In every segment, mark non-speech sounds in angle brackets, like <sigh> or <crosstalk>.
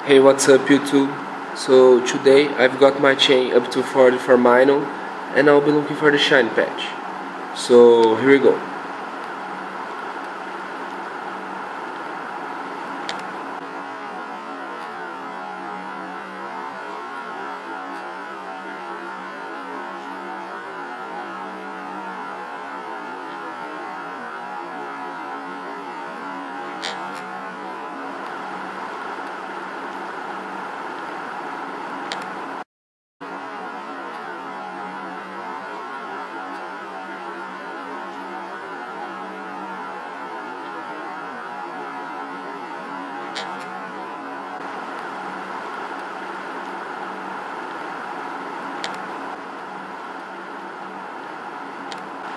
Hey what's up YouTube? So today I've got my chain up to 40 for Minun and I'll be looking for the shine patch. So here we go.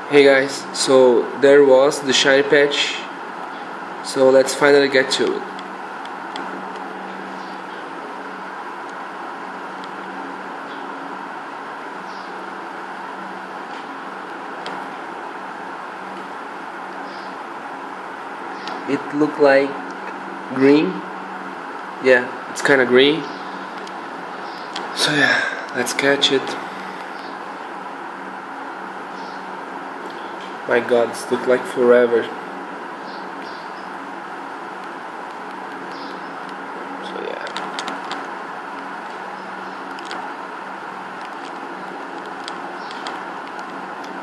Hey guys, so there was the shiny patch. So let's finally get to it. It looked like green. Yeah, it's kind of green. So yeah, let's catch it. My god, this took like forever. So yeah.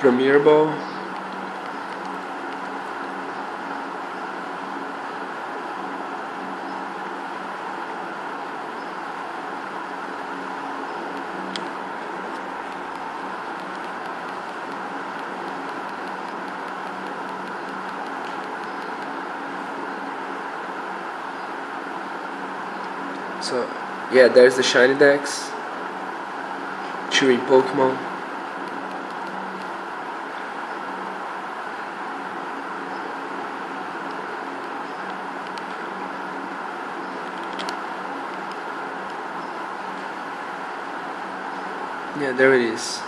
Premier Ball. So, yeah, there's the Shiny Dex. Chewy Pokemon. Yeah, there it is.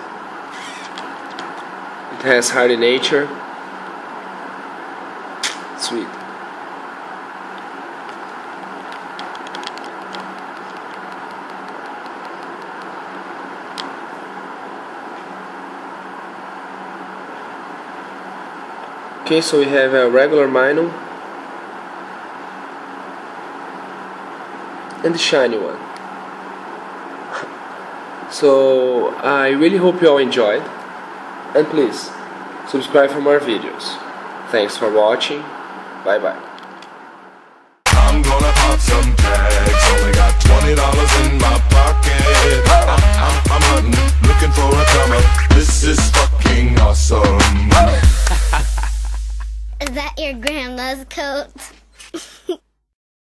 It has hardy nature. Sweet. Okay, so we have a regular Minun and the shiny one. <laughs> so I really hope you all enjoyed and please subscribe for more videos. Thanks for watching. Bye bye. I'm gonna pop some tags. Only got twenty dollars in my pocket. <laughs> I, I'm hunting, looking for a comer. This is fucking awesome. Your grandma's coat?